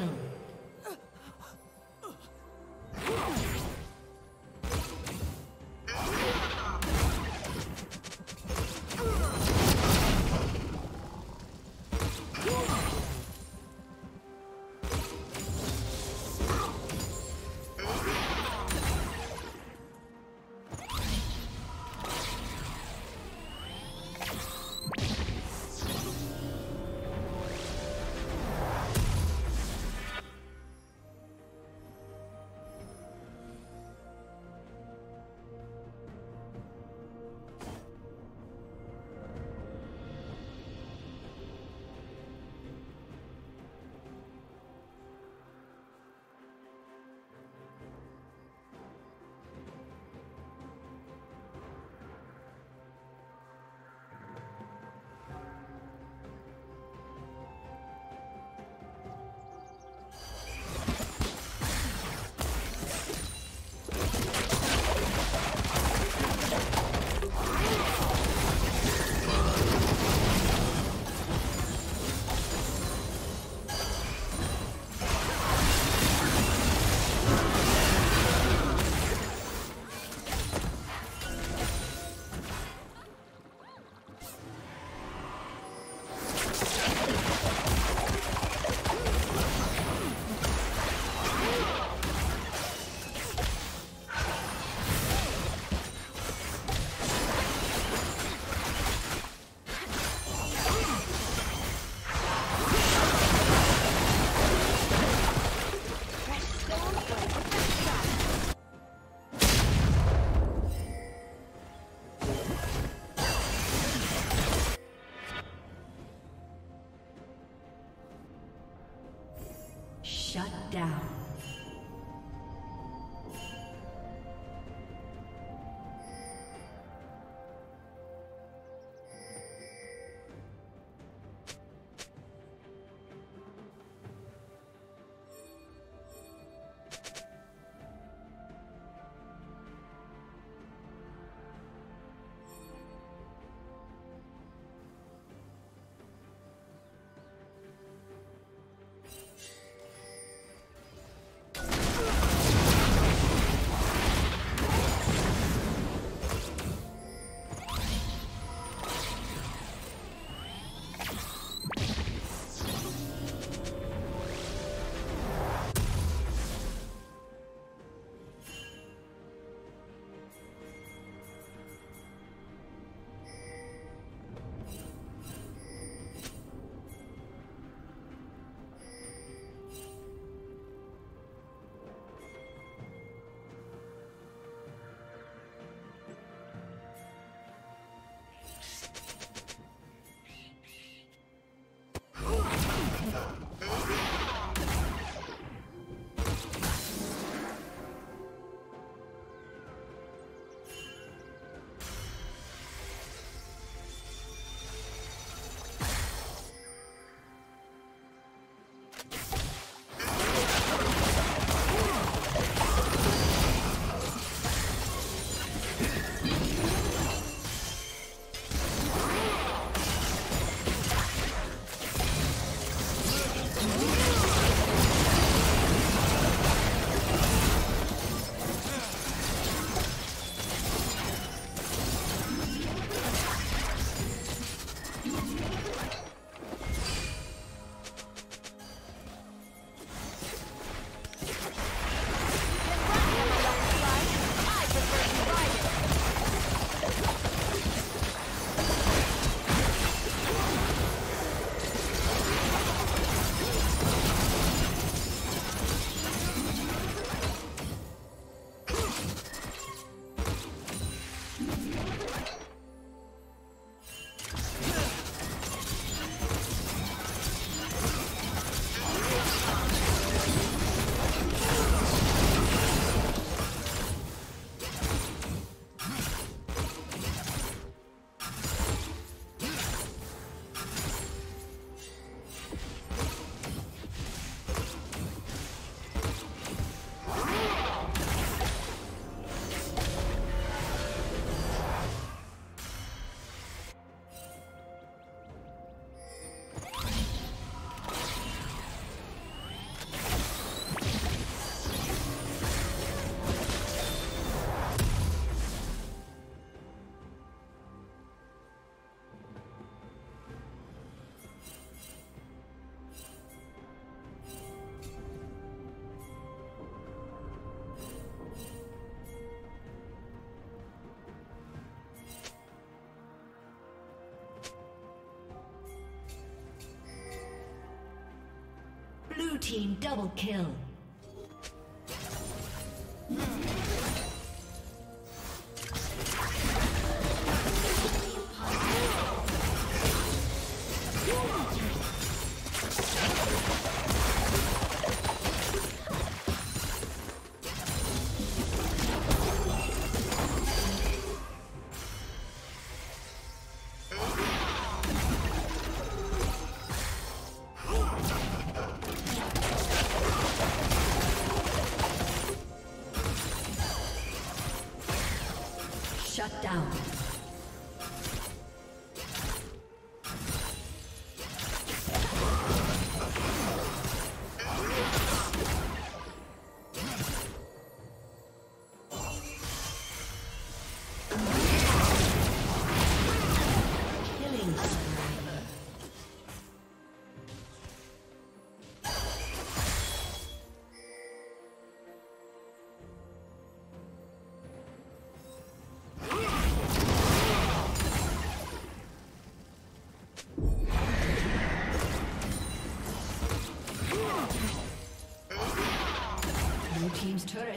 kill. Shut down. Team double kill.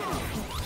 Oh!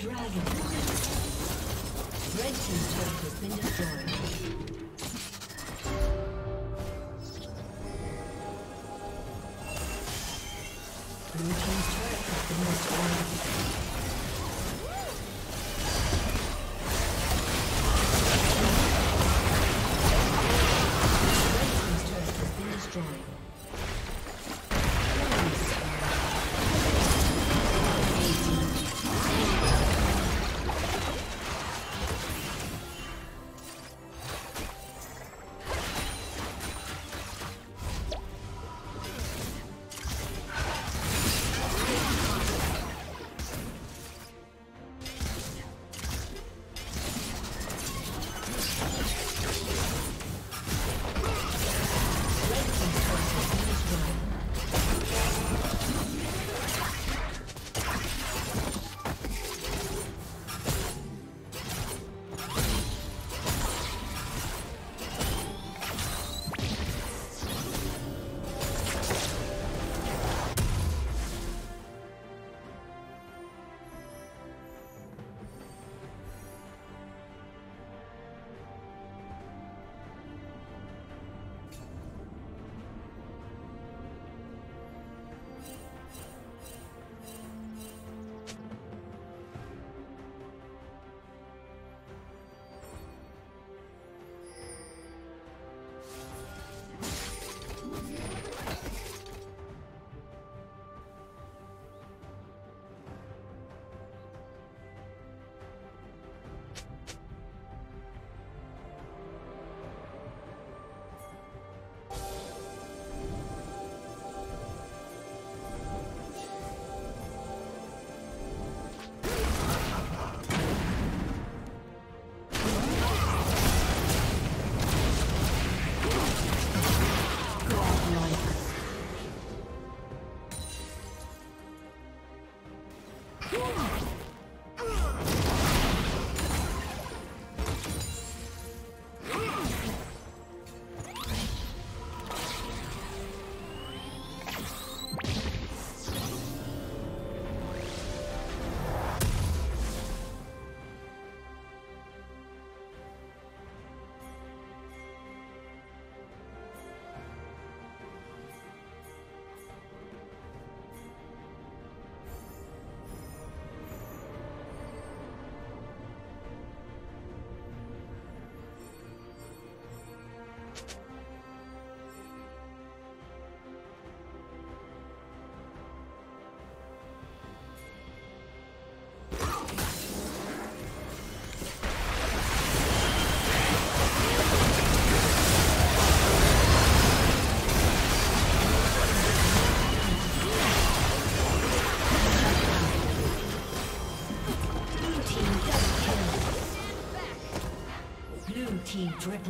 Dragon. Red Team's turret has been destroyed. Blue Team's turret has been destroyed.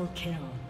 Triple kill.